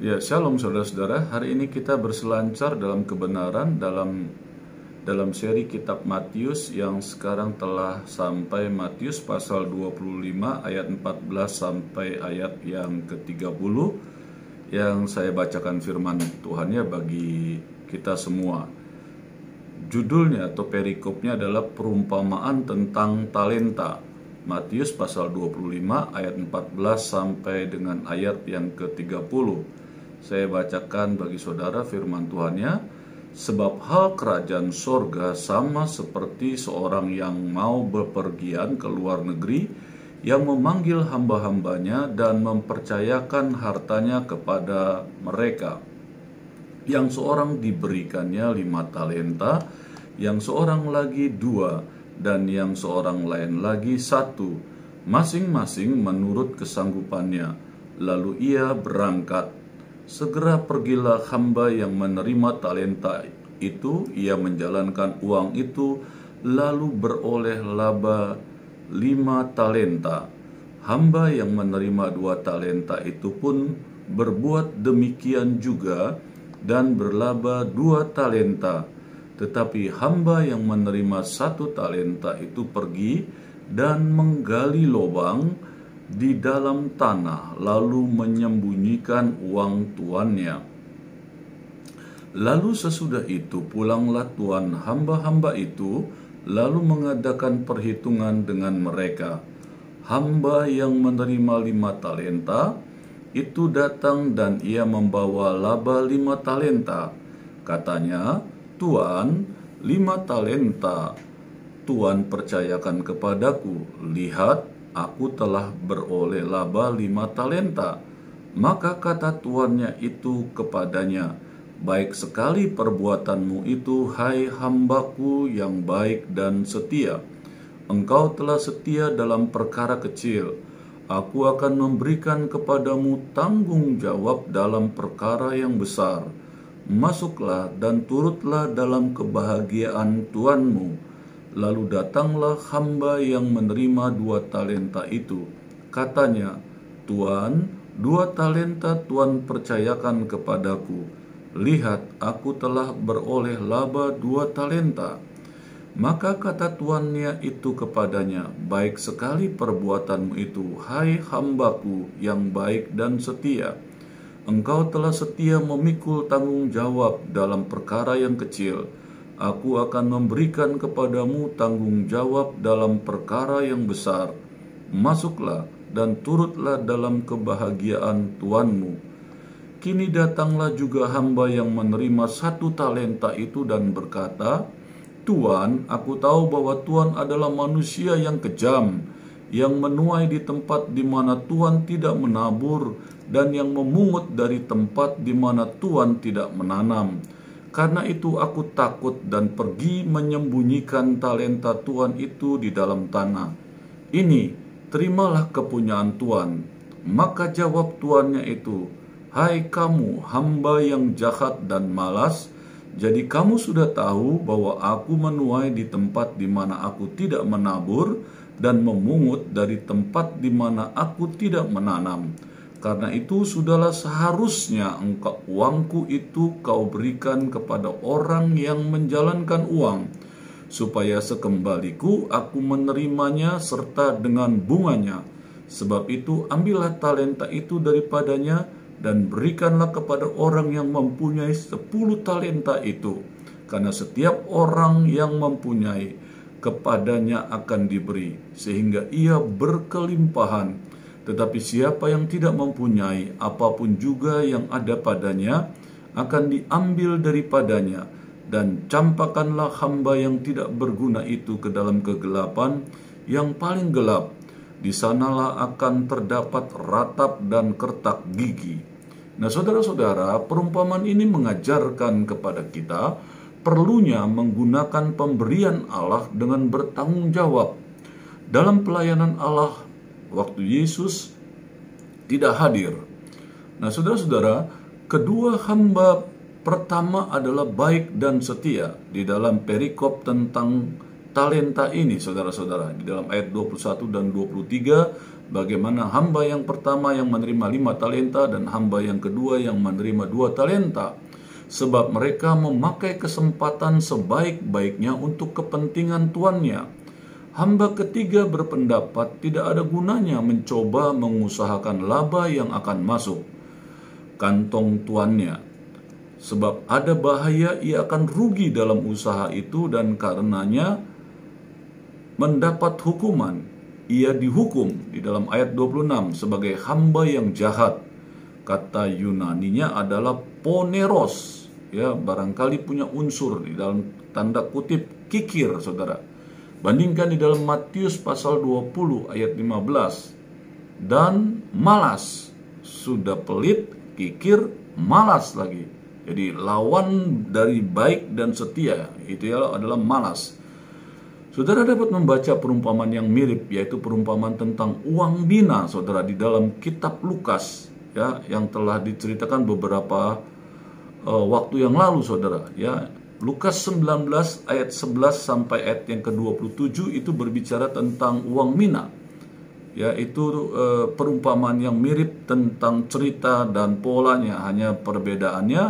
Ya, shalom saudara-saudara. Hari ini kita berselancar dalam kebenaran dalam dalam seri kitab Matius yang sekarang telah sampai Matius pasal 25 ayat 14 sampai ayat yang ke-30 yang saya bacakan firman Tuhannya bagi kita semua. Judulnya atau perikopnya adalah perumpamaan tentang talenta. Matius pasal 25 ayat 14 sampai dengan ayat yang ke-30. Saya bacakan bagi saudara firman Tuhannya. Sebab hal kerajaan sorga sama seperti seorang yang mau bepergian ke luar negeri yang memanggil hamba-hambanya dan mempercayakan hartanya kepada mereka. Yang seorang diberikannya lima talenta, yang seorang lagi dua, dan yang seorang lain lagi satu, masing-masing menurut kesanggupannya. Lalu ia berangkat Segera pergilah hamba yang menerima talenta itu, ia menjalankan uang itu, lalu beroleh laba lima talenta. Hamba yang menerima dua talenta itu pun berbuat demikian juga dan berlaba dua talenta. Tetapi hamba yang menerima satu talenta itu pergi dan menggali lubang di dalam tanah, lalu menyembunyikan uang tuannya. Lalu sesudah itu pulanglah tuan hamba-hamba itu, lalu mengadakan perhitungan dengan mereka. Hamba yang menerima lima talenta itu datang dan ia membawa laba lima talenta. Katanya, Tuan, lima talenta Tuan percayakan kepadaku. Lihat, aku telah beroleh laba lima talenta. Maka kata tuannya itu kepadanya, Baik sekali perbuatanmu itu, hai hambaku yang baik dan setia. Engkau telah setia dalam perkara kecil. Aku akan memberikan kepadamu tanggung jawab dalam perkara yang besar. Masuklah dan turutlah dalam kebahagiaan Tuanmu Lalu datanglah hamba yang menerima dua talenta itu. Katanya, Tuan, dua talenta Tuan percayakan kepadaku. Lihat, aku telah beroleh laba dua talenta. Maka kata tuannya itu kepadanya, Baik sekali perbuatanmu itu, hai hambaku yang baik dan setia. Engkau telah setia memikul tanggung jawab dalam perkara yang kecil Aku akan memberikan kepadamu tanggung jawab dalam perkara yang besar. Masuklah dan turutlah dalam kebahagiaan Tuanmu. Kini datanglah juga hamba yang menerima satu talenta itu dan berkata, Tuan, aku tahu bahwa Tuan adalah manusia yang kejam, yang menuai di tempat di mana Tuan tidak menabur, dan yang memungut dari tempat di mana Tuan tidak menanam. Karena itu aku takut dan pergi menyembunyikan talenta Tuhan itu di dalam tanah. Ini, terimalah kepunyaan Tuhan. Maka jawab tuannya itu, Hai kamu hamba yang jahat dan malas, jadi kamu sudah tahu bahwa aku menuai di tempat di mana aku tidak menabur dan memungut dari tempat di mana aku tidak menanam. Karena itu sudahlah seharusnya engkau uangku itu kau berikan kepada orang yang menjalankan uang supaya sekembaliku aku menerimanya serta dengan bunganya. Sebab itu ambillah talenta itu daripadanya dan berikanlah kepada orang yang mempunyai sepuluh talenta itu. Karena setiap orang yang mempunyai kepadanya akan diberi sehingga ia berkelimpahan tetapi siapa yang tidak mempunyai apa pun juga yang ada padanya akan diambil daripadanya dan campakanlah hamba yang tidak berguna itu ke dalam kegelapan yang paling gelap. Di sanalah akan terdapat ratap dan kertak gigi. Nah, saudara-saudara, perumpamaan ini mengajarkan kepada kita perlunya menggunakan pemberian Allah dengan bertanggung jawab. Dalam pelayanan Allah waktu Yesus tidak hadir. Nah, saudara-saudara, kedua hamba pertama adalah baik dan setia di dalam perikop tentang talenta ini saudara-saudara. Di dalam ayat 21 dan 23 bagaimana hamba yang pertama yang menerima lima talenta dan hamba yang kedua yang menerima dua talenta. Sebab mereka memakai kesempatan sebaik-baiknya untuk kepentingan tuannya hamba ketiga berpendapat tidak ada gunanya mencoba mengusahakan laba yang akan masuk kantong tuannya sebab ada bahaya ia akan rugi dalam usaha itu dan karenanya mendapat hukuman. Ia dihukum di dalam ayat 26 sebagai hamba yang jahat. Kata Yunaninya adalah poneros. Ya barangkali punya unsur di dalam tanda kutip kikir saudara bandingkan di dalam Matius pasal 20 ayat 15 dan malas sudah pelit kikir malas lagi. Jadi lawan dari baik dan setia itu adalah malas. Saudara dapat membaca perumpamaan yang mirip yaitu perumpamaan tentang uang mina saudara di dalam kitab Lukas ya yang telah diceritakan beberapa uh, waktu yang lalu saudara ya Lukas 19 ayat 11 sampai ayat yang ke-27 itu berbicara tentang uang mina ya itu uh, perumpamaan yang mirip tentang cerita dan polanya hanya perbedaannya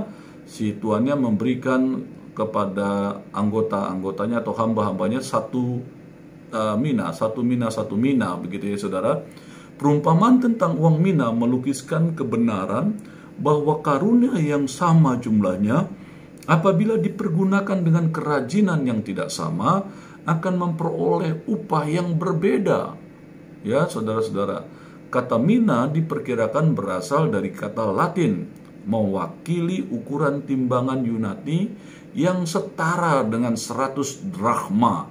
si tuannya memberikan kepada anggota-anggotanya atau hamba-hambanya satu uh, mina, satu mina, satu mina, begitu ya saudara. Perumpamaan tentang uang mina melukiskan kebenaran bahwa karunia yang sama jumlahnya apabila dipergunakan dengan kerajinan yang tidak sama akan memperoleh upah yang berbeda. Ya, saudara-saudara. Kata mina diperkirakan berasal dari kata Latin mewakili ukuran timbangan Yunani yang setara dengan 100 drachma.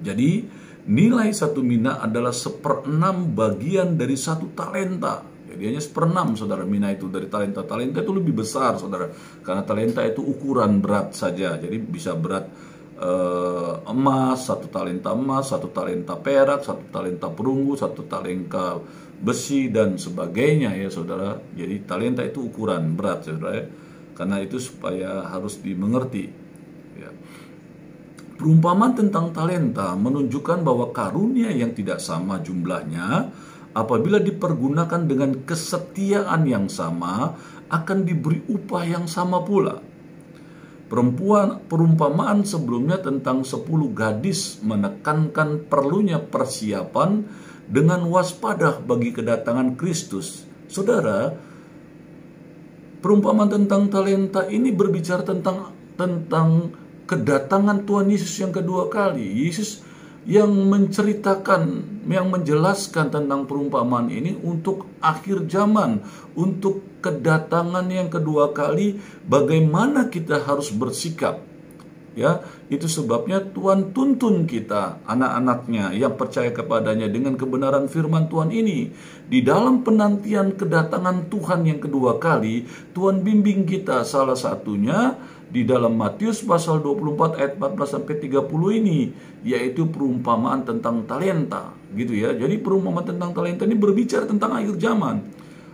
Jadi nilai satu mina adalah seperenam bagian dari satu talenta. Jadi hanya seperenam saudara mina itu dari talenta. Talenta itu lebih besar saudara. Karena talenta itu ukuran berat saja. Jadi bisa berat uh, emas, satu talenta emas, satu talenta perak, satu talenta perunggu, satu talenta besi dan sebagainya ya saudara. Jadi talenta itu ukuran berat saudara ya. Karena itu supaya harus dimengerti. Ya. Perumpamaan tentang talenta menunjukkan bahwa karunia yang tidak sama jumlahnya apabila dipergunakan dengan kesetiaan yang sama akan diberi upah yang sama pula. Perempuan perumpamaan sebelumnya tentang 10 gadis menekankan perlunya persiapan dengan waspada bagi kedatangan Kristus. Saudara, perumpamaan tentang talenta ini berbicara tentang tentang kedatangan Tuhan Yesus yang kedua kali. Yesus yang menceritakan, yang menjelaskan tentang perumpamaan ini untuk akhir zaman, untuk kedatangan yang kedua kali, bagaimana kita harus bersikap ya. Itu sebabnya Tuhan tuntun kita anak-anaknya yang percaya kepadanya dengan kebenaran firman Tuhan ini. Di dalam penantian kedatangan Tuhan yang kedua kali Tuhan bimbing kita salah satunya di dalam Matius pasal 24 ayat 14 sampai 30 ini yaitu perumpamaan tentang talenta gitu ya jadi perumpamaan tentang talenta ini berbicara tentang akhir zaman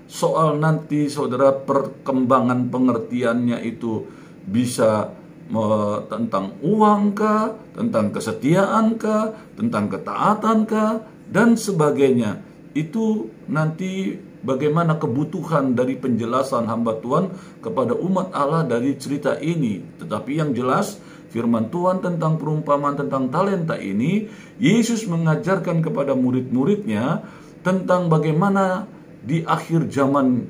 soal nanti saudara perkembangan pengertiannya itu bisa tentang uang kah, tentang kesetiaan kah, tentang ketaatan kah, dan sebagainya. Itu nanti bagaimana kebutuhan dari penjelasan hamba Tuhan kepada umat Allah dari cerita ini. Tetapi yang jelas firman Tuhan tentang perumpamaan tentang talenta ini, Yesus mengajarkan kepada murid-muridnya tentang bagaimana di akhir zaman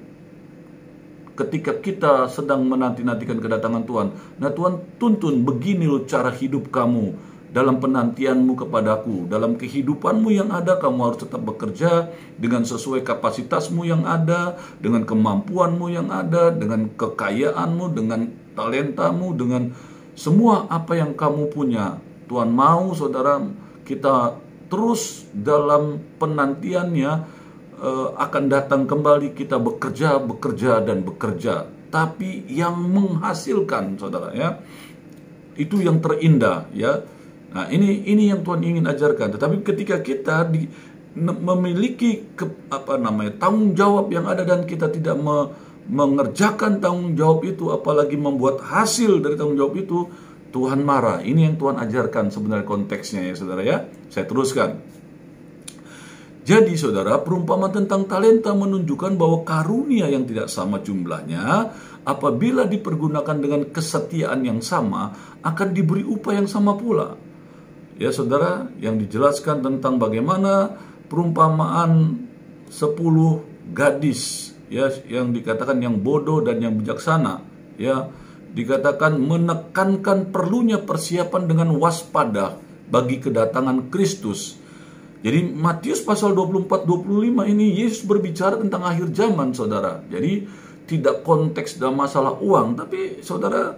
ketika kita sedang menanti-nantikan kedatangan Tuhan. Nah Tuhan tuntun begini loh cara hidup kamu dalam penantianmu kepadaku, dalam kehidupanmu yang ada kamu harus tetap bekerja dengan sesuai kapasitasmu yang ada, dengan kemampuanmu yang ada, dengan kekayaanmu, dengan talentamu, dengan semua apa yang kamu punya. Tuhan mau saudara kita terus dalam penantiannya uh, akan datang kembali kita bekerja, bekerja dan bekerja. Tapi yang menghasilkan, saudara ya, itu yang terindah ya. Nah ini ini yang Tuhan ingin ajarkan. Tetapi ketika kita di, memiliki ke, apa namanya tanggung jawab yang ada dan kita tidak me, mengerjakan tanggung jawab itu, apalagi membuat hasil dari tanggung jawab itu, Tuhan marah. Ini yang Tuhan ajarkan sebenarnya konteksnya ya saudara ya. Saya teruskan. Jadi saudara, perumpamaan tentang talenta menunjukkan bahwa karunia yang tidak sama jumlahnya apabila dipergunakan dengan kesetiaan yang sama akan diberi upah yang sama pula. Ya saudara, yang dijelaskan tentang bagaimana perumpamaan 10 gadis ya yang dikatakan yang bodoh dan yang bijaksana ya dikatakan menekankan perlunya persiapan dengan waspada bagi kedatangan Kristus. Jadi Matius pasal 24 25 ini Yesus berbicara tentang akhir zaman, Saudara. Jadi tidak konteks dalam masalah uang, tapi Saudara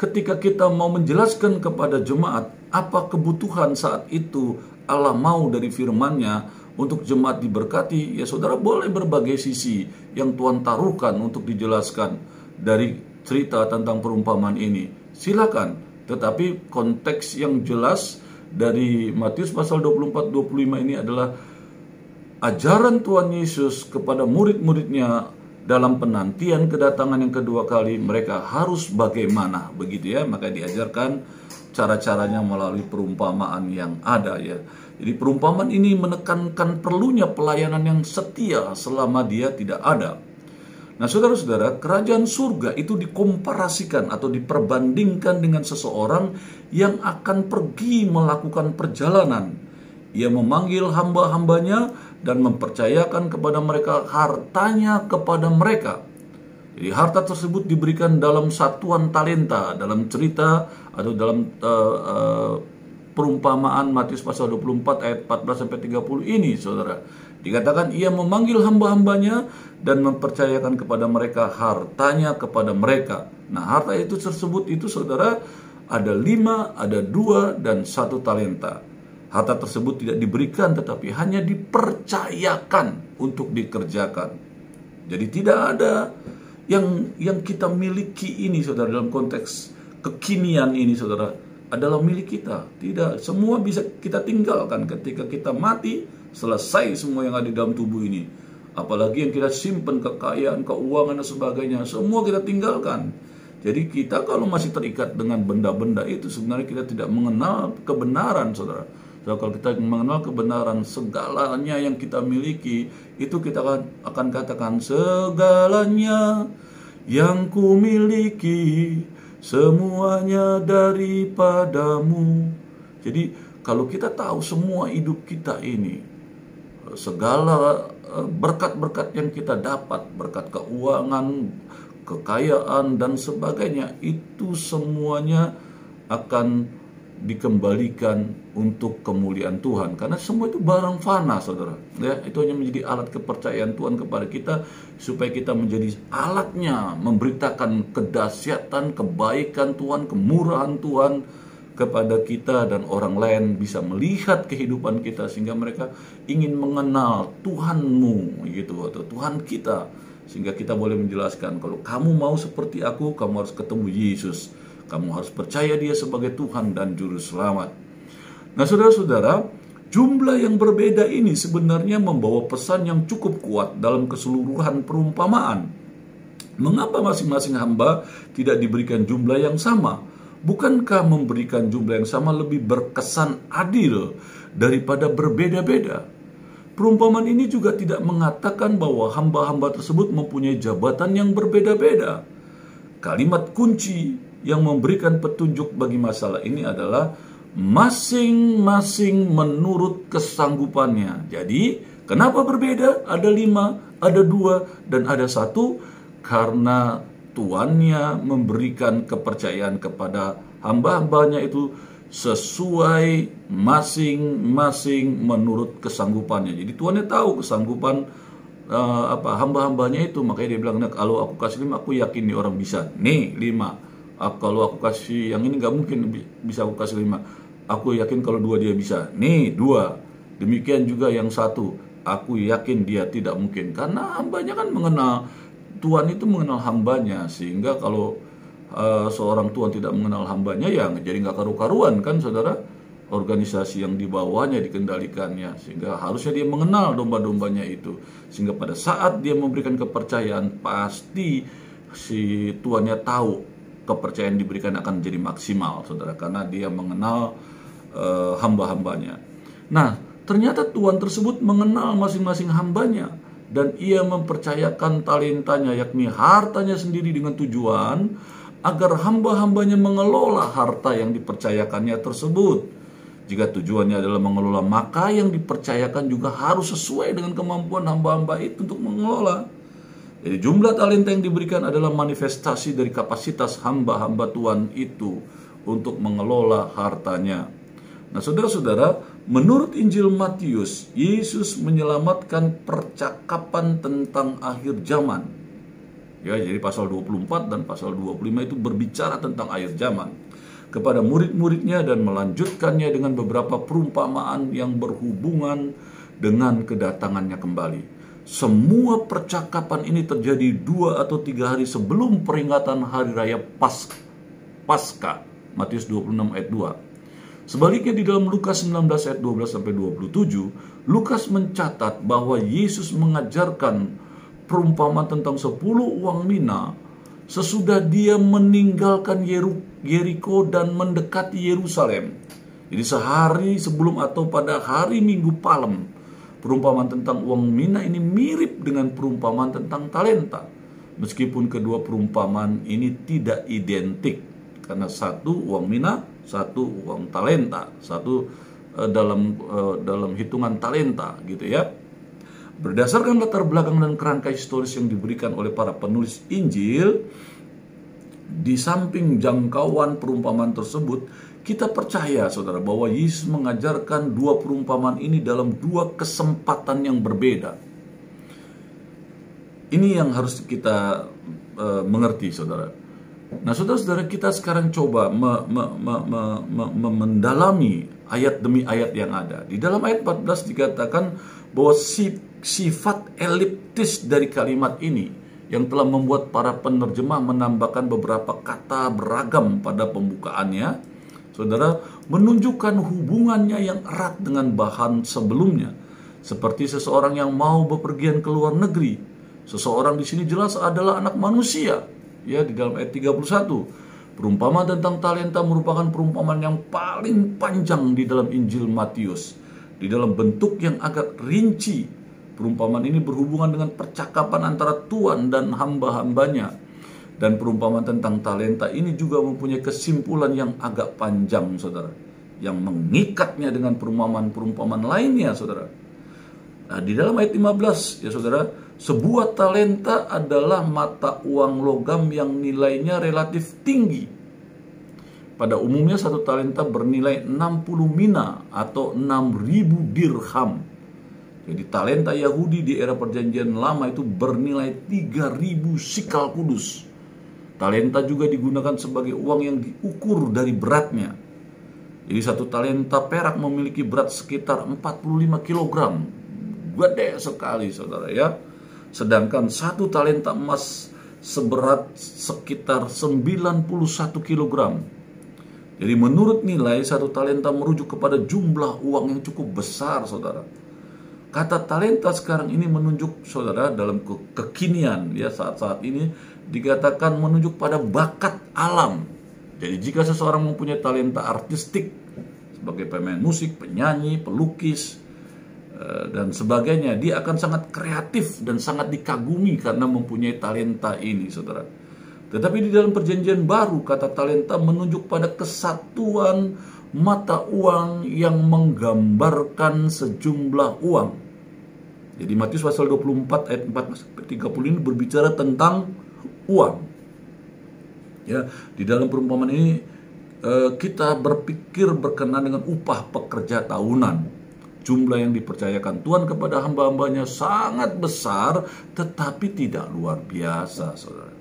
ketika kita mau menjelaskan kepada jemaat apa kebutuhan saat itu? Allah mau dari firman-Nya untuk jemaat diberkati, ya Saudara boleh berbagai sisi yang Tuhan taruhkan untuk dijelaskan dari cerita tentang perumpamaan ini. Silakan, tetapi konteks yang jelas dari Matius pasal 24 25 ini adalah ajaran Tuhan Yesus kepada murid-muridnya dalam penantian kedatangan yang kedua kali mereka harus bagaimana begitu ya? Maka diajarkan cara-caranya melalui perumpamaan yang ada ya jadi perumpamaan ini menekankan perlunya pelayanan yang setia selama dia tidak ada Nah, saudara-saudara, kerajaan surga itu dikomparasikan atau diperbandingkan dengan seseorang yang akan pergi melakukan perjalanan. Ia memanggil hamba-hambanya dan mempercayakan kepada mereka hartanya kepada mereka. Jadi harta tersebut diberikan dalam satuan talenta, dalam cerita atau dalam uh, uh, perumpamaan Matius pasal 24 ayat 14 sampai 30 ini, Saudara. Dikatakan ia memanggil hamba-hambanya dan mempercayakan kepada mereka hartanya kepada mereka. Nah harta itu tersebut itu saudara ada lima, ada dua, dan satu talenta. Harta tersebut tidak diberikan tetapi hanya dipercayakan untuk dikerjakan. Jadi tidak ada yang yang kita miliki ini saudara dalam konteks kekinian ini saudara adalah milik kita. Tidak, semua bisa kita tinggalkan ketika kita mati selesai semua yang ada di dalam tubuh ini. Apalagi yang kita simpan kekayaan, keuangan dan sebagainya, semua kita tinggalkan. Jadi kita kalau masih terikat dengan benda-benda itu sebenarnya kita tidak mengenal kebenaran, saudara. So, kalau kita mengenal kebenaran segalanya yang kita miliki, itu kita akan, akan katakan segalanya yang kumiliki semuanya daripadamu. Jadi kalau kita tahu semua hidup kita ini segala eh, berkat-berkat yang kita dapat, berkat keuangan, kekayaan dan sebagainya itu semuanya akan dikembalikan untuk kemuliaan Tuhan. Karena semua itu barang fana saudara. Ya itu hanya menjadi alat kepercayaan Tuhan kepada kita supaya kita menjadi alatnya memberitakan kedahsyatan kebaikan Tuhan kemurahan Tuhan kepada kita dan orang lain. Bisa melihat kehidupan kita sehingga mereka ingin mengenal Tuhanmu gitu atau Tuhan kita. Sehingga kita boleh menjelaskan kalau kamu mau seperti aku kamu harus ketemu Yesus kamu harus percaya dia sebagai Tuhan dan juru selamat nah saudara-saudara jumlah yang berbeda ini sebenarnya membawa pesan yang cukup kuat dalam keseluruhan perumpamaan mengapa masing-masing hamba tidak diberikan jumlah yang sama Bukankah memberikan jumlah yang sama lebih berkesan adil daripada berbeda-beda? Perumpamaan ini juga tidak mengatakan bahwa hamba-hamba tersebut mempunyai jabatan yang berbeda-beda. Kalimat kunci yang memberikan petunjuk bagi masalah ini adalah masing-masing menurut kesanggupannya. Jadi, kenapa berbeda? Ada lima, ada dua, dan ada satu karena tuannya memberikan kepercayaan kepada hamba-hambanya itu sesuai masing-masing menurut kesanggupannya. Jadi tuannya tahu kesanggupan uh, apa hamba-hambanya itu, makanya dia bilang, kalau aku kasih lima, aku yakin nih orang bisa. Nih lima. Kalau aku kasih yang ini nggak mungkin bisa aku kasih lima. Aku yakin kalau dua dia bisa. Nih dua. Demikian juga yang satu. Aku yakin dia tidak mungkin karena hambanya kan mengenal Tuhan itu mengenal hambanya sehingga kalau uh, seorang Tuhan tidak mengenal hambanya ya jadi nggak karu-karuan kan saudara organisasi yang di bawahnya dikendalikannya sehingga harusnya dia mengenal domba-dombanya itu sehingga pada saat dia memberikan kepercayaan pasti si tuannya tahu kepercayaan diberikan akan menjadi maksimal, saudara, karena dia mengenal uh, hamba-hambanya. Nah, ternyata Tuhan tersebut mengenal masing-masing hambanya dan ia mempercayakan talentanya, yakni hartanya sendiri dengan tujuan agar hamba-hambanya mengelola harta yang dipercayakannya tersebut. Jika tujuannya adalah mengelola, maka yang dipercayakan juga harus sesuai dengan kemampuan hamba-hamba itu untuk mengelola. Jadi jumlah talenta yang diberikan adalah manifestasi dari kapasitas hamba-hamba Tuhan itu untuk mengelola hartanya. Nah, saudara-saudara, menurut Injil Matius, Yesus menyelamatkan percakapan tentang akhir zaman. Ya, jadi pasal 24 dan pasal 25 itu berbicara tentang akhir zaman kepada murid-muridnya dan melanjutkannya dengan beberapa perumpamaan yang berhubungan dengan kedatangannya kembali. Semua percakapan ini terjadi dua atau tiga hari sebelum peringatan hari raya Pas Pasca. Matius 26 ayat 2. Sebaliknya di dalam Lukas 19 ayat 12 sampai 27, Lukas mencatat bahwa Yesus mengajarkan perumpamaan tentang 10 uang mina sesudah dia meninggalkan Yeriko dan mendekati Yerusalem. Jadi sehari sebelum atau pada hari Minggu Palem, Perumpamaan tentang uang mina ini mirip dengan perumpamaan tentang talenta. Meskipun kedua perumpamaan ini tidak identik. Karena satu uang mina, satu uang talenta, satu uh, dalam uh, dalam hitungan talenta gitu ya. Berdasarkan latar belakang dan kerangka historis yang diberikan oleh para penulis Injil, di samping jangkauan perumpamaan tersebut, kita percaya saudara bahwa Yesus mengajarkan dua perumpamaan ini dalam dua kesempatan yang berbeda. Ini yang harus kita uh, mengerti saudara. Nah saudara-saudara kita sekarang coba me, me, me, me, me, me, mendalami ayat demi ayat yang ada. Di dalam ayat 14 dikatakan bahwa si, sifat eliptis dari kalimat ini yang telah membuat para penerjemah menambahkan beberapa kata beragam pada pembukaannya saudara, menunjukkan hubungannya yang erat dengan bahan sebelumnya. Seperti seseorang yang mau bepergian ke luar negeri. Seseorang di sini jelas adalah anak manusia. Ya, di dalam ayat 31. Perumpamaan tentang talenta merupakan perumpamaan yang paling panjang di dalam Injil Matius. Di dalam bentuk yang agak rinci. Perumpamaan ini berhubungan dengan percakapan antara Tuhan dan hamba-hambanya dan perumpamaan tentang talenta ini juga mempunyai kesimpulan yang agak panjang, saudara. Yang mengikatnya dengan perumpamaan-perumpamaan lainnya, saudara. Nah, di dalam ayat 15, ya saudara, sebuah talenta adalah mata uang logam yang nilainya relatif tinggi. Pada umumnya satu talenta bernilai 60 mina atau 6000 dirham. Jadi talenta Yahudi di era perjanjian lama itu bernilai 3000 sikal kudus Talenta juga digunakan sebagai uang yang diukur dari beratnya. Jadi satu talenta perak memiliki berat sekitar 45 kg. Gede sekali saudara ya. Sedangkan satu talenta emas seberat sekitar 91 kg. Jadi menurut nilai satu talenta merujuk kepada jumlah uang yang cukup besar saudara. Kata talenta sekarang ini menunjuk saudara dalam kekinian ya saat-saat ini dikatakan menunjuk pada bakat alam. Jadi jika seseorang mempunyai talenta artistik sebagai pemain musik, penyanyi, pelukis, eh, dan sebagainya, dia akan sangat kreatif dan sangat dikagumi karena mempunyai talenta ini, saudara. Tetapi di dalam perjanjian baru, kata talenta menunjuk pada kesatuan mata uang yang menggambarkan sejumlah uang. Jadi Matius pasal 24 ayat 4 30 ini berbicara tentang uang. Ya, di dalam perumpamaan ini eh, kita berpikir berkenan dengan upah pekerja tahunan. Jumlah yang dipercayakan Tuhan kepada hamba-hambanya sangat besar, tetapi tidak luar biasa, saudara.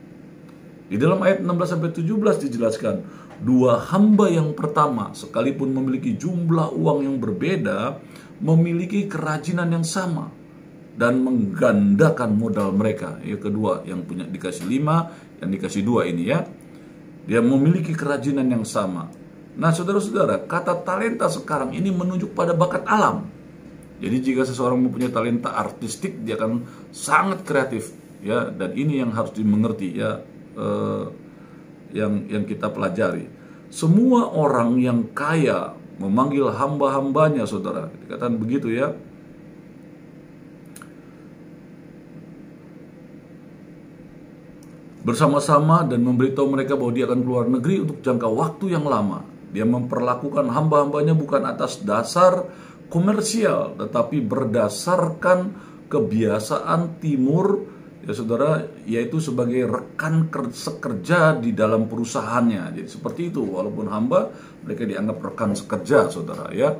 Di dalam ayat 16 sampai 17 dijelaskan, dua hamba yang pertama sekalipun memiliki jumlah uang yang berbeda, memiliki kerajinan yang sama dan menggandakan modal mereka. Yang kedua, yang punya dikasih lima, yang dikasih dua ini ya. Dia memiliki kerajinan yang sama. Nah, saudara-saudara, kata talenta sekarang ini menunjuk pada bakat alam. Jadi jika seseorang mempunyai talenta artistik, dia akan sangat kreatif, ya. Dan ini yang harus dimengerti, ya. E, yang yang kita pelajari. Semua orang yang kaya memanggil hamba-hambanya, saudara. Dikatakan begitu ya. Bersama-sama dan memberitahu mereka bahwa dia akan keluar negeri untuk jangka waktu yang lama. Dia memperlakukan hamba-hambanya bukan atas dasar komersial, tetapi berdasarkan kebiasaan timur ya saudara yaitu sebagai rekan sekerja di dalam perusahaannya jadi seperti itu walaupun hamba mereka dianggap rekan sekerja saudara ya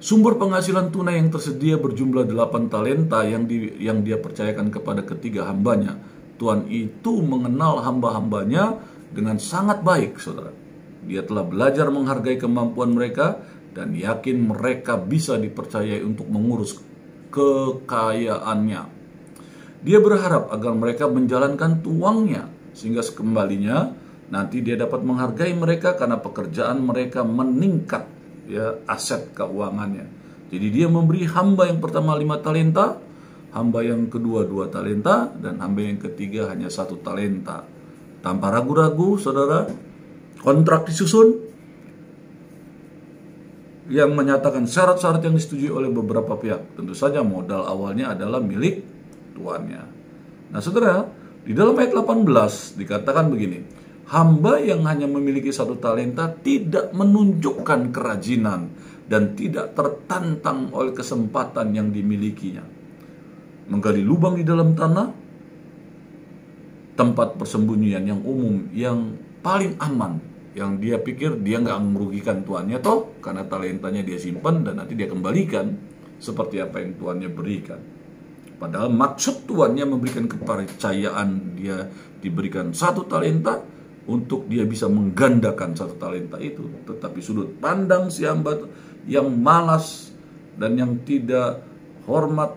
Sumber penghasilan tunai yang tersedia berjumlah 8 talenta yang di, yang dia percayakan kepada ketiga hambanya. Tuhan itu mengenal hamba-hambanya dengan sangat baik, saudara. Dia telah belajar menghargai kemampuan mereka dan yakin mereka bisa dipercayai untuk mengurus kekayaannya. Dia berharap agar mereka menjalankan tuangnya sehingga sekembalinya nanti dia dapat menghargai mereka karena pekerjaan mereka meningkat ya aset keuangannya. Jadi dia memberi hamba yang pertama lima talenta, hamba yang kedua dua talenta, dan hamba yang ketiga hanya satu talenta. Tanpa ragu-ragu, saudara, kontrak disusun, yang menyatakan syarat-syarat yang disetujui oleh beberapa pihak. Tentu saja modal awalnya adalah milik tuannya. Nah saudara, di dalam ayat 18 dikatakan begini, hamba yang hanya memiliki satu talenta tidak menunjukkan kerajinan dan tidak tertantang oleh kesempatan yang dimilikinya. Menggali lubang di dalam tanah, tempat persembunyian yang umum yang paling aman yang dia pikir dia nggak merugikan tuannya toh karena talentanya dia simpan dan nanti dia kembalikan seperti apa yang tuannya berikan. Padahal maksud tuannya memberikan kepercayaan dia diberikan satu talenta untuk dia bisa menggandakan satu talenta itu. Tetapi sudut pandang si hamba yang malas dan yang tidak hormat,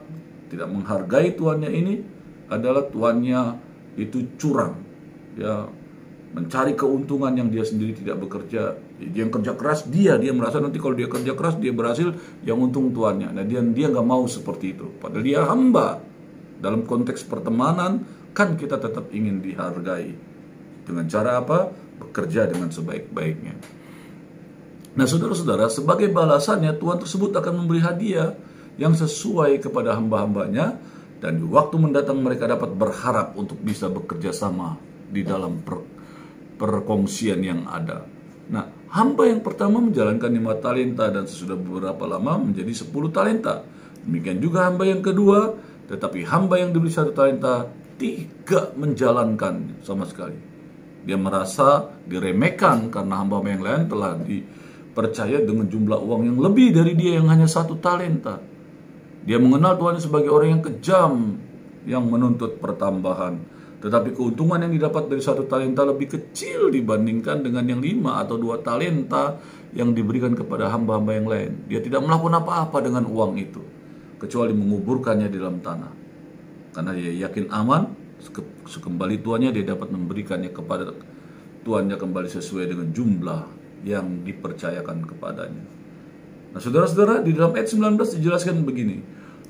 tidak menghargai tuannya ini adalah tuannya itu curang. Ya, mencari keuntungan yang dia sendiri tidak bekerja. Yang kerja keras dia, dia merasa nanti kalau dia kerja keras dia berhasil, yang untung tuannya. Nah dia dia nggak mau seperti itu. Padahal dia hamba. Dalam konteks pertemanan kan kita tetap ingin dihargai. Dengan cara apa? Bekerja dengan sebaik-baiknya. Nah saudara-saudara, sebagai balasannya Tuhan tersebut akan memberi hadiah yang sesuai kepada hamba-hambanya dan di waktu mendatang mereka dapat berharap untuk bisa bekerja sama di dalam per perkongsian yang ada. Nah, hamba yang pertama menjalankan lima talenta dan sesudah beberapa lama menjadi sepuluh talenta. Demikian juga hamba yang kedua, tetapi hamba yang diberi satu talenta tidak menjalankan sama sekali. Dia merasa diremehkan karena hamba yang lain telah dipercaya dengan jumlah uang yang lebih dari dia yang hanya satu talenta. Dia mengenal Tuhan sebagai orang yang kejam, yang menuntut pertambahan. Tetapi keuntungan yang didapat dari satu talenta lebih kecil dibandingkan dengan yang lima atau dua talenta yang diberikan kepada hamba-hamba yang lain. Dia tidak melakukan apa-apa dengan uang itu, kecuali menguburkannya di dalam tanah. Karena dia yakin aman, sekembali tuannya dia dapat memberikannya kepada tuannya kembali sesuai dengan jumlah yang dipercayakan kepadanya. Nah saudara-saudara, di dalam ayat 19 dijelaskan begini,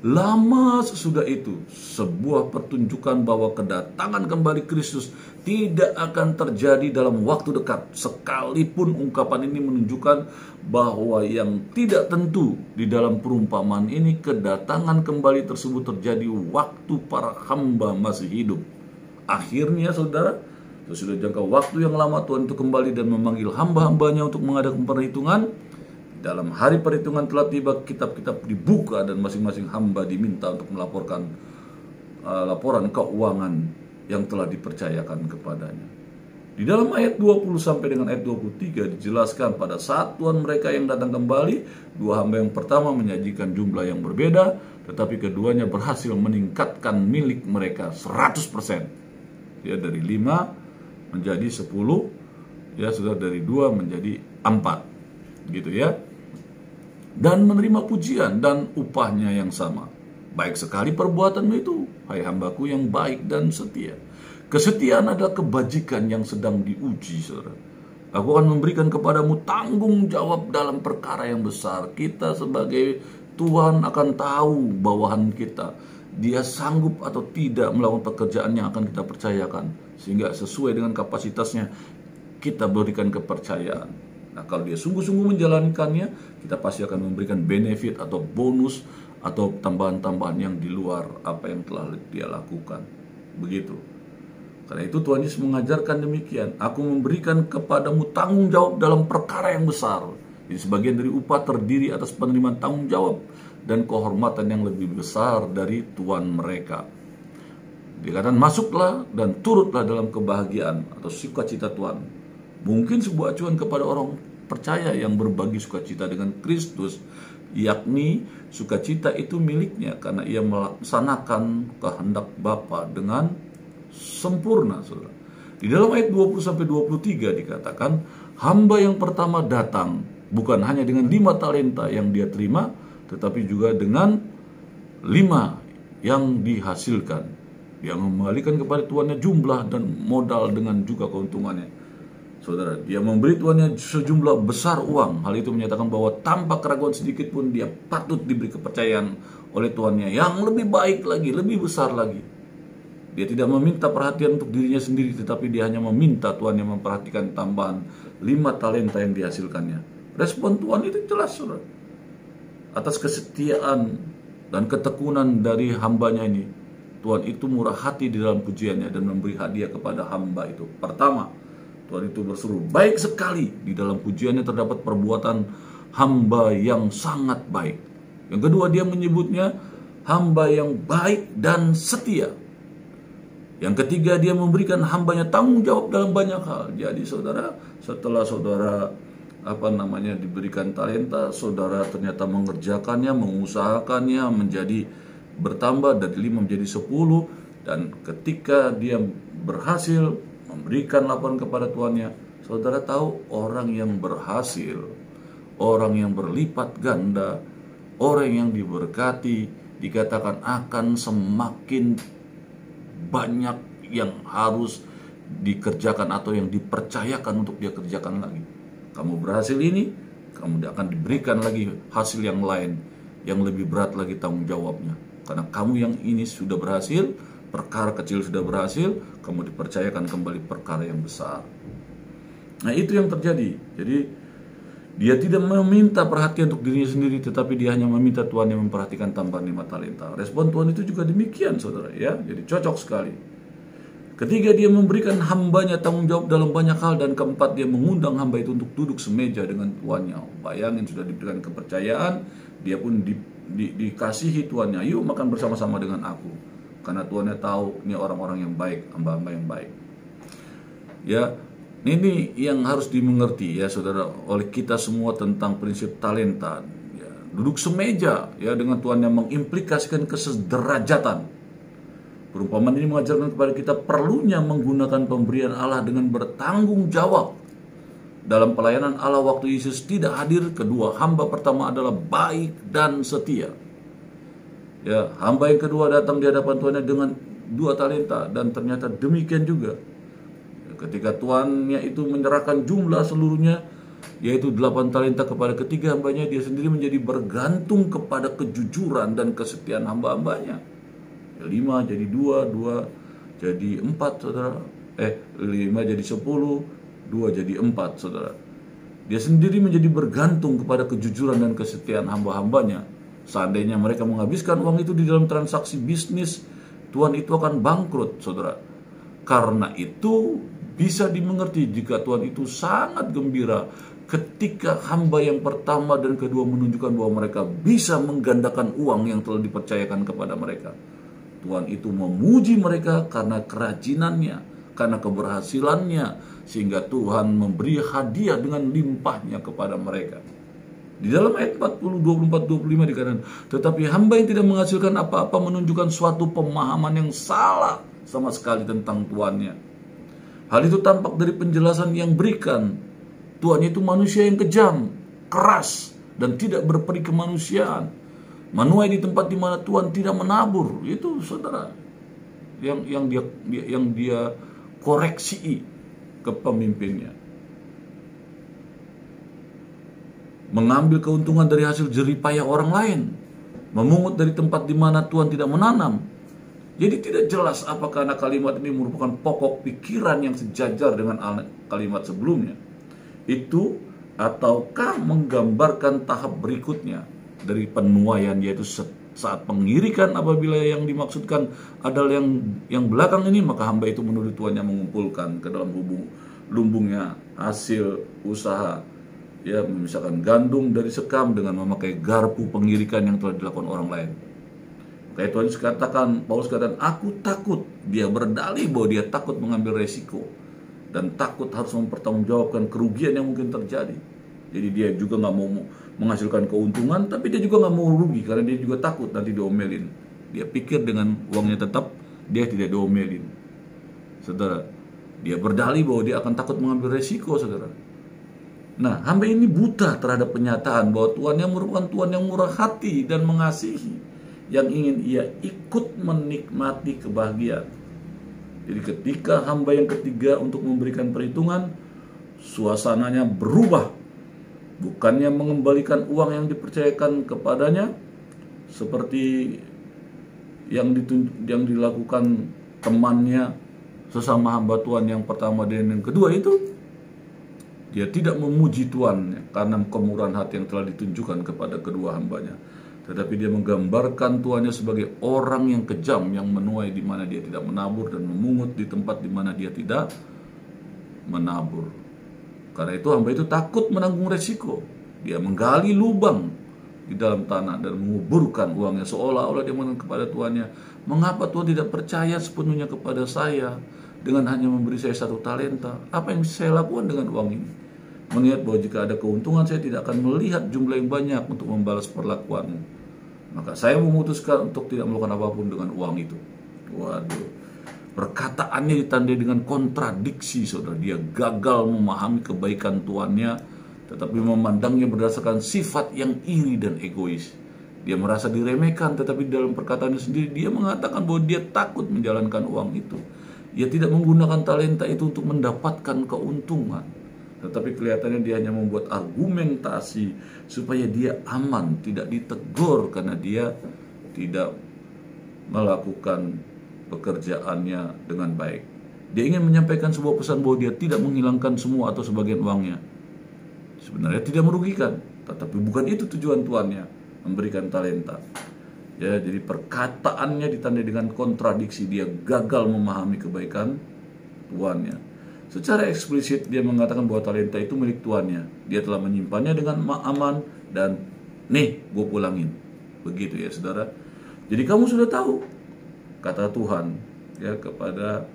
Lama sesudah itu, sebuah pertunjukan bahwa kedatangan kembali Kristus tidak akan terjadi dalam waktu dekat. Sekalipun ungkapan ini menunjukkan bahwa yang tidak tentu di dalam perumpamaan ini kedatangan kembali tersebut terjadi waktu para hamba masih hidup. Akhirnya saudara, sesudah jangka waktu yang lama Tuhan itu kembali dan memanggil hamba-hambanya untuk mengadakan perhitungan dalam hari perhitungan telah tiba, kitab-kitab dibuka dan masing-masing hamba diminta untuk melaporkan uh, laporan keuangan yang telah dipercayakan kepadanya. Di dalam ayat 20 sampai dengan ayat 23 dijelaskan pada saat Tuhan mereka yang datang kembali, dua hamba yang pertama menyajikan jumlah yang berbeda, tetapi keduanya berhasil meningkatkan milik mereka 100%. Ya dari 5 menjadi 10, ya sudah dari 2 menjadi 4. Gitu ya dan menerima pujian dan upahnya yang sama. Baik sekali perbuatanmu itu, hai hambaku yang baik dan setia. Kesetiaan adalah kebajikan yang sedang diuji, saudara. Aku akan memberikan kepadamu tanggung jawab dalam perkara yang besar. Kita sebagai Tuhan akan tahu bawahan kita. dia sanggup atau tidak melakukan pekerjaan yang akan kita percayakan sehingga sesuai dengan kapasitasnya kita berikan kepercayaan. Nah, kalau dia sungguh-sungguh menjalankannya, kita pasti akan memberikan benefit atau bonus atau tambahan-tambahan yang di luar apa yang telah dia lakukan. Begitu. Karena itu Tuhan Yesus mengajarkan demikian. Aku memberikan kepadamu tanggung jawab dalam perkara yang besar. Jadi sebagian dari upah terdiri atas penerimaan tanggung jawab dan kehormatan yang lebih besar dari Tuhan mereka. Dikatakan masuklah dan turutlah dalam kebahagiaan atau sukacita Tuhan. Mungkin sebuah acuan kepada orang percaya yang berbagi sukacita dengan Kristus, yakni sukacita itu miliknya karena ia melaksanakan kehendak Bapa dengan sempurna, Saudara. Di dalam ayat 20 sampai 23 dikatakan, hamba yang pertama datang bukan hanya dengan lima talenta yang dia terima, tetapi juga dengan lima yang dihasilkan. Dia mengembalikan kepada tuannya jumlah dan modal dengan juga keuntungannya. Saudara, dia memberi tuannya sejumlah besar uang. Hal itu menyatakan bahwa tanpa keraguan sedikit pun dia patut diberi kepercayaan oleh tuannya yang lebih baik lagi, lebih besar lagi. Dia tidak meminta perhatian untuk dirinya sendiri, tetapi dia hanya meminta Tuhan yang memperhatikan tambahan lima talenta yang dihasilkannya. Respon Tuhan itu jelas, saudara atas kesetiaan dan ketekunan dari hambanya ini. Tuhan itu murah hati di dalam pujiannya dan memberi hadiah kepada hamba itu. Pertama, Tuhan itu berseru, baik sekali di dalam pujiannya terdapat perbuatan hamba yang sangat baik. Yang kedua, dia menyebutnya hamba yang baik dan setia. Yang ketiga, dia memberikan hambanya tanggung jawab dalam banyak hal. Jadi saudara, setelah saudara apa namanya diberikan talenta, saudara ternyata mengerjakannya, mengusahakannya menjadi bertambah dari lima menjadi sepuluh dan ketika dia berhasil memberikan laporan kepada tuannya, saudara tahu orang yang berhasil, orang yang berlipat ganda, orang yang diberkati dikatakan akan semakin banyak yang harus dikerjakan atau yang dipercayakan untuk dia kerjakan lagi kamu berhasil ini, kamu akan diberikan lagi hasil yang lain yang lebih berat lagi tanggung jawabnya. Karena kamu yang ini sudah berhasil, perkara kecil sudah berhasil, kamu dipercayakan kembali perkara yang besar. Nah, itu yang terjadi. Jadi dia tidak meminta perhatian untuk dirinya sendiri, tetapi dia hanya meminta Tuhan yang memperhatikan tambahan lima talenta. Respon Tuhan itu juga demikian, saudara. Ya, jadi cocok sekali. Ketiga dia memberikan hambanya tanggung jawab dalam banyak hal dan keempat dia mengundang hamba itu untuk duduk semeja dengan tuannya. Bayangin sudah diberikan kepercayaan, dia pun di, di, dikasihi tuannya. Yuk makan bersama-sama dengan aku. Karena tuannya tahu ini orang-orang yang baik, hamba-hamba yang baik. Ya, ini yang harus dimengerti ya saudara oleh kita semua tentang prinsip talenta. Ya, duduk semeja ya dengan Tuhan yang mengimplikasikan kesederajatan Perumpamaan ini mengajarkan kepada kita perlunya menggunakan pemberian Allah dengan bertanggung jawab. Dalam pelayanan Allah waktu Yesus tidak hadir, kedua hamba pertama adalah baik dan setia. Ya, hamba yang kedua datang di hadapan Tuhan dengan dua talenta dan ternyata demikian juga. Ketika tuannya itu menyerahkan jumlah seluruhnya yaitu delapan talenta kepada ketiga hambanya dia sendiri menjadi bergantung kepada kejujuran dan kesetiaan hamba-hambanya. Lima jadi dua dua jadi empat saudara. Eh lima jadi sepuluh dua jadi empat saudara. Dia sendiri menjadi bergantung kepada kejujuran dan kesetiaan hamba-hambanya seandainya mereka menghabiskan uang itu di dalam transaksi bisnis Tuhan itu akan bangkrut saudara karena itu bisa dimengerti jika Tuhan itu sangat gembira ketika hamba yang pertama dan kedua menunjukkan bahwa mereka bisa menggandakan uang yang telah dipercayakan kepada mereka. Tuhan itu memuji mereka karena kerajinannya, karena keberhasilannya, sehingga Tuhan memberi hadiah dengan limpahnya kepada mereka. Di dalam ayat 40, 24, 25 dikatakan, tetapi hamba yang tidak menghasilkan apa-apa menunjukkan suatu pemahaman yang salah sama sekali tentang tuannya. Hal itu tampak dari penjelasan yang berikan. Tuhan itu manusia yang kejam, keras, dan tidak berperi kemanusiaan Menuai di tempat di mana Tuhan tidak menabur, itu saudara yang yang dia, yang dia koreksi ke Mengambil keuntungan dari hasil jeripaya orang lain. memungut dari tempat di mana Tuhan tidak menanam. Jadi tidak jelas apakah anak kalimat ini merupakan pokok pikiran yang sejajar dengan kalimat sebelumnya. Itu ataukah menggambarkan tahap berikutnya dari penuaian yaitu saat pengirikan apabila yang dimaksudkan adalah yang yang belakang ini maka hamba itu menuduh tuannya mengumpulkan ke dalam hubung lumbungnya hasil usaha ya misalkan gandum dari sekam dengan memakai garpu pengirikan yang telah dilakukan orang lain Kayak Tuhan katakan, Paulus katakan, aku takut. Dia berdalih bahwa dia takut mengambil resiko. Dan takut harus mempertanggungjawabkan kerugian yang mungkin terjadi. Jadi dia juga nggak mau menghasilkan keuntungan, tapi dia juga nggak mau rugi karena dia juga takut nanti diomelin. Dia pikir dengan uangnya tetap, dia tidak diomelin. Saudara, dia berdalih bahwa dia akan takut mengambil resiko, saudara. Nah, hamba ini buta terhadap penyataan bahwa Tuhan yang merupakan Tuhan yang murah hati dan mengasihi yang ingin ia ikut menikmati kebahagiaan. Jadi ketika hamba yang ketiga untuk memberikan perhitungan, suasananya berubah. Bukannya mengembalikan uang yang dipercayakan kepadanya, seperti yang, yang dilakukan temannya sesama hamba Tuhan yang pertama dan yang kedua itu, dia tidak memuji Tuhan karena kemurahan hati yang telah ditunjukkan kepada kedua hambanya tetapi dia menggambarkan tuannya sebagai orang yang kejam yang menuai di mana dia tidak menabur dan memungut di tempat di mana dia tidak menabur. Karena itu hamba itu takut menanggung resiko. Dia menggali lubang di dalam tanah dan menguburkan uangnya seolah-olah dia mengatakan kepada tuannya, "Mengapa Tuhan tidak percaya sepenuhnya kepada saya dengan hanya memberi saya satu talenta? Apa yang saya lakukan dengan uang ini?" Mengingat bahwa jika ada keuntungan saya tidak akan melihat jumlah yang banyak untuk membalas perlakuanmu. Maka saya memutuskan untuk tidak melakukan apa pun dengan uang itu. Waduh. Perkataannya ditandai dengan kontradiksi saudara. Dia gagal memahami kebaikan tuannya tetapi memandangnya berdasarkan sifat yang iri dan egois. Dia merasa diremehkan tetapi dalam perkataannya sendiri dia mengatakan bahwa dia takut menjalankan uang itu. Ia tidak menggunakan talenta itu untuk mendapatkan keuntungan tetapi kelihatannya dia hanya membuat argumentasi supaya dia aman, tidak ditegur karena dia tidak melakukan pekerjaannya dengan baik. Dia ingin menyampaikan sebuah pesan bahwa dia tidak menghilangkan semua atau sebagian uangnya. Sebenarnya tidak merugikan, tetapi bukan itu tujuan tuannya memberikan talenta. Ya, jadi perkataannya ditandai dengan kontradiksi, dia gagal memahami kebaikan tuannya. Secara eksplisit dia mengatakan bahwa talenta itu milik tuannya. Dia telah menyimpannya dengan aman dan nih gue pulangin. Begitu ya saudara. Jadi kamu sudah tahu kata Tuhan ya kepada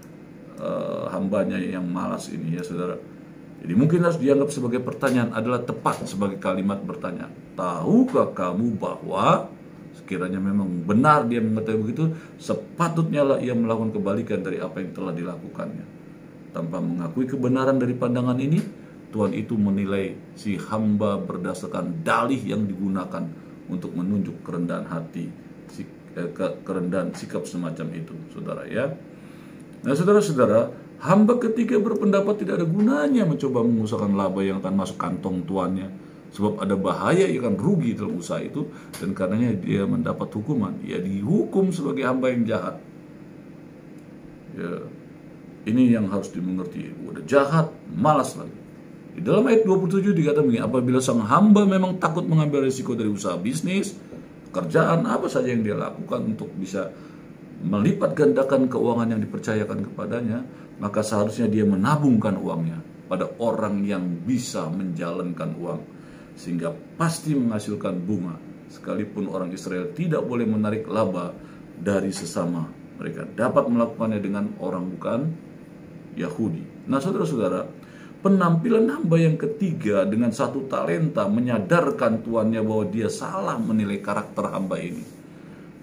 uh, hambanya yang malas ini ya saudara. Jadi mungkin harus dianggap sebagai pertanyaan adalah tepat sebagai kalimat bertanya. Tahukah kamu bahwa sekiranya memang benar dia mengetahui begitu, sepatutnya lah ia melakukan kebalikan dari apa yang telah dilakukannya. Tanpa mengakui kebenaran dari pandangan ini, Tuhan itu menilai si hamba berdasarkan dalih yang digunakan untuk menunjuk kerendahan hati, eh, kerendahan sikap semacam itu, saudara ya. Nah, saudara-saudara, hamba ketiga berpendapat tidak ada gunanya mencoba mengusahakan laba yang akan masuk kantong tuannya, sebab ada bahaya yang akan rugi dalam usaha itu, dan karenanya dia mendapat hukuman. Ia dihukum sebagai hamba yang jahat. Ya, ini yang harus dimengerti. Udah jahat, malas lagi. Di dalam ayat 27 dikatakan begini, apabila sang hamba memang takut mengambil risiko dari usaha bisnis, pekerjaan, apa saja yang dia lakukan untuk bisa melipat gandakan keuangan yang dipercayakan kepadanya, maka seharusnya dia menabungkan uangnya pada orang yang bisa menjalankan uang sehingga pasti menghasilkan bunga sekalipun orang Israel tidak boleh menarik laba dari sesama mereka dapat melakukannya dengan orang bukan Yahudi. Nah, saudara-saudara, penampilan hamba yang ketiga dengan satu talenta menyadarkan tuannya bahwa dia salah menilai karakter hamba ini.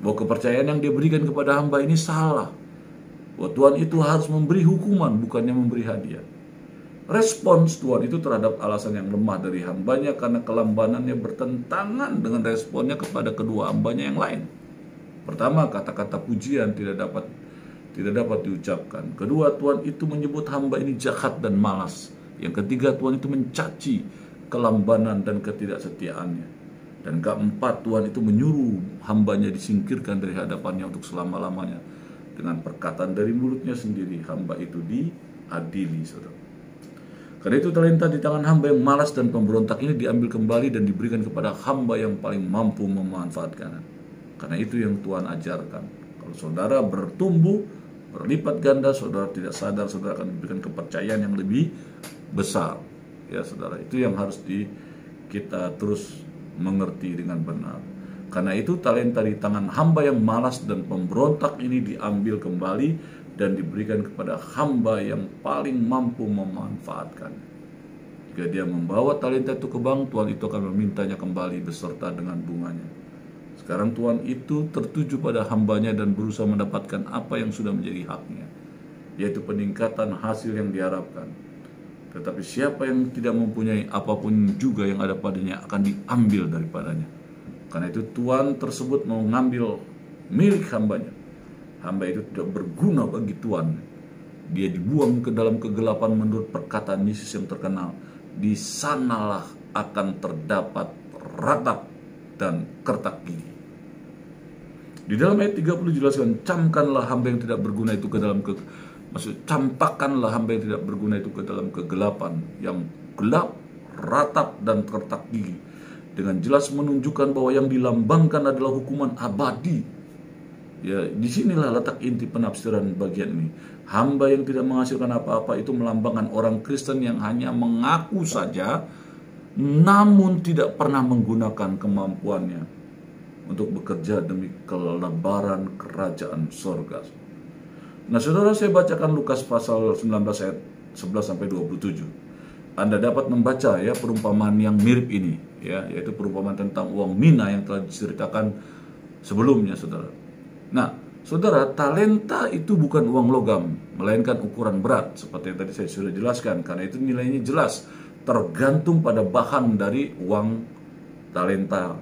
Bahwa kepercayaan yang dia berikan kepada hamba ini salah. Bahwa Tuhan itu harus memberi hukuman, bukannya memberi hadiah. Respons Tuhan itu terhadap alasan yang lemah dari hambanya karena kelambanannya bertentangan dengan responnya kepada kedua hambanya yang lain. Pertama, kata-kata pujian tidak dapat tidak dapat diucapkan. Kedua, Tuhan itu menyebut hamba ini jahat dan malas. Yang ketiga, Tuhan itu mencaci kelambanan dan ketidaksetiaannya. Dan keempat, Tuhan itu menyuruh hambanya disingkirkan dari hadapannya untuk selama-lamanya. Dengan perkataan dari mulutnya sendiri, hamba itu diadili, saudara. Karena itu talenta di tangan hamba yang malas dan pemberontak ini diambil kembali dan diberikan kepada hamba yang paling mampu memanfaatkan. Karena itu yang Tuhan ajarkan. Kalau saudara bertumbuh, berlipat ganda, saudara tidak sadar, saudara akan diberikan kepercayaan yang lebih besar. Ya saudara, itu yang harus di, kita terus mengerti dengan benar. Karena itu talenta di tangan hamba yang malas dan pemberontak ini diambil kembali dan diberikan kepada hamba yang paling mampu memanfaatkan. Jika dia membawa talenta itu ke bank, Tuhan itu akan memintanya kembali beserta dengan bunganya. Sekarang Tuhan itu tertuju pada hambanya dan berusaha mendapatkan apa yang sudah menjadi haknya, yaitu peningkatan hasil yang diharapkan. Tetapi siapa yang tidak mempunyai apa pun juga yang ada padanya akan diambil daripadanya. Karena itu Tuhan tersebut mau mengambil milik hambanya hamba itu tidak berguna bagi Tuhan. Dia dibuang ke dalam kegelapan menurut perkataan Yesus yang terkenal. Di sanalah akan terdapat ratap dan kertak gigi. Di dalam ayat 30 dijelaskan, camkanlah hamba yang tidak berguna itu ke dalam ke maksud campakkanlah hamba yang tidak berguna itu ke dalam kegelapan yang gelap, ratap dan kertak gigi dengan jelas menunjukkan bahwa yang dilambangkan adalah hukuman abadi Ya, di sinilah letak inti penafsiran bagian ini. Hamba yang tidak menghasilkan apa-apa itu melambangkan orang Kristen yang hanya mengaku saja, namun tidak pernah menggunakan kemampuannya untuk bekerja demi kelebaran kerajaan sorga. Nah, saudara saya bacakan Lukas pasal 19 ayat 11 sampai 27. Anda dapat membaca ya perumpamaan yang mirip ini, ya, yaitu perumpamaan tentang uang mina yang telah diceritakan sebelumnya, saudara. Nah, saudara, talenta itu bukan uang logam, melainkan ukuran berat, seperti yang tadi saya sudah jelaskan. Karena itu nilainya jelas, tergantung pada bahan dari uang talenta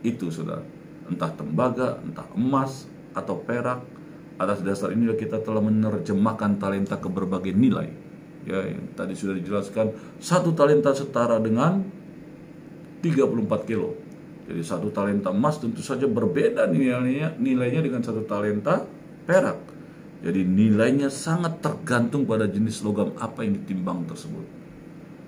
itu, saudara. Entah tembaga, entah emas, atau perak. Atas dasar ini kita telah menerjemahkan talenta ke berbagai nilai. Ya, yang tadi sudah dijelaskan, satu talenta setara dengan 34 kilo jadi satu talenta emas tentu saja berbeda nilainya, nilainya dengan satu talenta perak. Jadi nilainya sangat tergantung pada jenis logam apa yang ditimbang tersebut.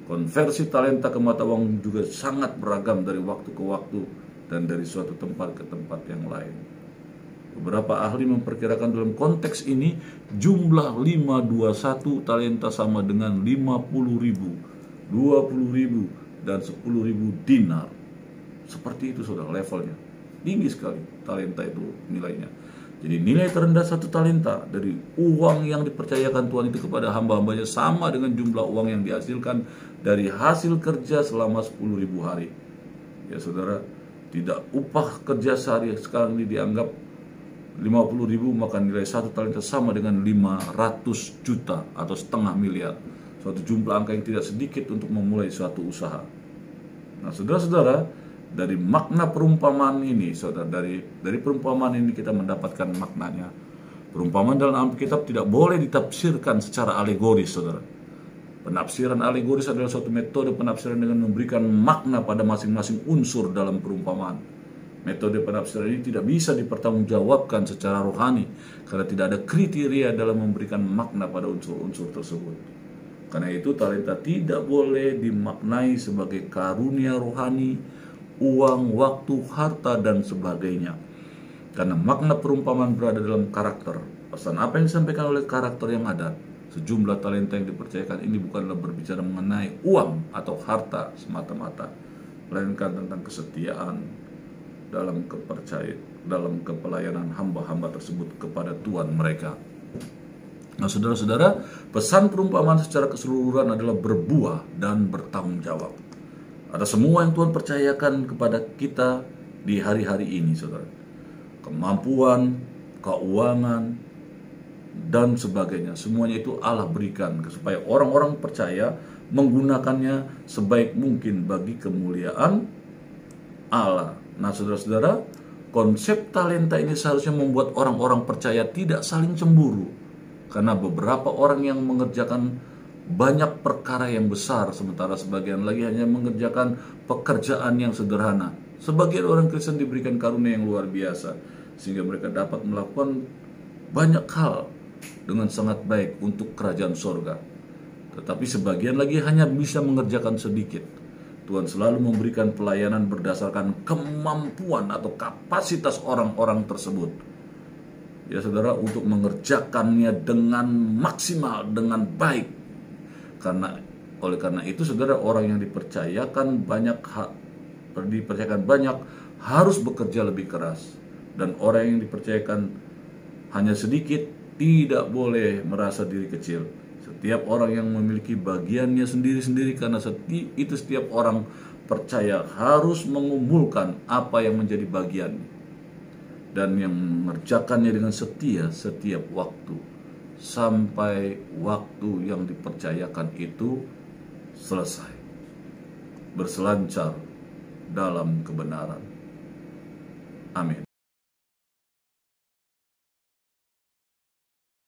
Konversi talenta ke mata uang juga sangat beragam dari waktu ke waktu dan dari suatu tempat ke tempat yang lain. Beberapa ahli memperkirakan dalam konteks ini jumlah 521 talenta sama dengan 50 ribu, 20 ribu, dan 10 ribu dinar. Seperti itu saudara levelnya. Tinggi sekali talenta itu nilainya. Jadi nilai terendah satu talenta dari uang yang dipercayakan Tuhan itu kepada hamba-hambanya sama dengan jumlah uang yang dihasilkan dari hasil kerja selama 10 ribu hari. Ya saudara, tidak upah kerja sehari sekarang ini dianggap 50 ribu maka nilai satu talenta sama dengan 500 juta atau setengah miliar. Suatu jumlah angka yang tidak sedikit untuk memulai suatu usaha. Nah saudara-saudara, dari makna perumpamaan ini, saudara, dari dari perumpamaan ini kita mendapatkan maknanya. Perumpamaan dalam Alkitab tidak boleh ditafsirkan secara alegoris, saudara. Penafsiran alegoris adalah suatu metode penafsiran dengan memberikan makna pada masing-masing unsur dalam perumpamaan. Metode penafsiran ini tidak bisa dipertanggungjawabkan secara rohani karena tidak ada kriteria dalam memberikan makna pada unsur-unsur tersebut. Karena itu talenta tidak boleh dimaknai sebagai karunia rohani uang, waktu, harta, dan sebagainya. Karena makna perumpamaan berada dalam karakter. Pesan apa yang disampaikan oleh karakter yang ada, sejumlah talenta yang dipercayakan ini bukanlah berbicara mengenai uang atau harta semata-mata, melainkan tentang kesetiaan dalam kepercayaan, dalam kepelayanan hamba-hamba tersebut kepada Tuhan mereka. Nah, saudara-saudara, pesan perumpamaan secara keseluruhan adalah berbuah dan bertanggung jawab. Ada semua yang Tuhan percayakan kepada kita di hari-hari ini, saudara. Kemampuan, keuangan, dan sebagainya. Semuanya itu Allah berikan supaya orang-orang percaya menggunakannya sebaik mungkin bagi kemuliaan Allah. Nah, saudara-saudara, konsep talenta ini seharusnya membuat orang-orang percaya tidak saling cemburu. Karena beberapa orang yang mengerjakan banyak perkara yang besar sementara sebagian lagi hanya mengerjakan pekerjaan yang sederhana Sebagian orang Kristen diberikan karunia yang luar biasa sehingga mereka dapat melakukan banyak hal dengan sangat baik untuk kerajaan sorga. Tetapi sebagian lagi hanya bisa mengerjakan sedikit. Tuhan selalu memberikan pelayanan berdasarkan kemampuan atau kapasitas orang-orang tersebut. Ya saudara, untuk mengerjakannya dengan maksimal, dengan baik. Karena oleh karena itu saudara orang yang dipercayakan banyak dipercayakan banyak harus bekerja lebih keras dan orang yang dipercayakan hanya sedikit tidak boleh merasa diri kecil. Setiap orang yang memiliki bagiannya sendiri-sendiri karena seti, itu setiap orang percaya harus mengumpulkan apa yang menjadi bagiannya dan yang mengerjakannya dengan setia setiap waktu sampai waktu yang dipercayakan itu selesai berselancar dalam kebenaran. Amin.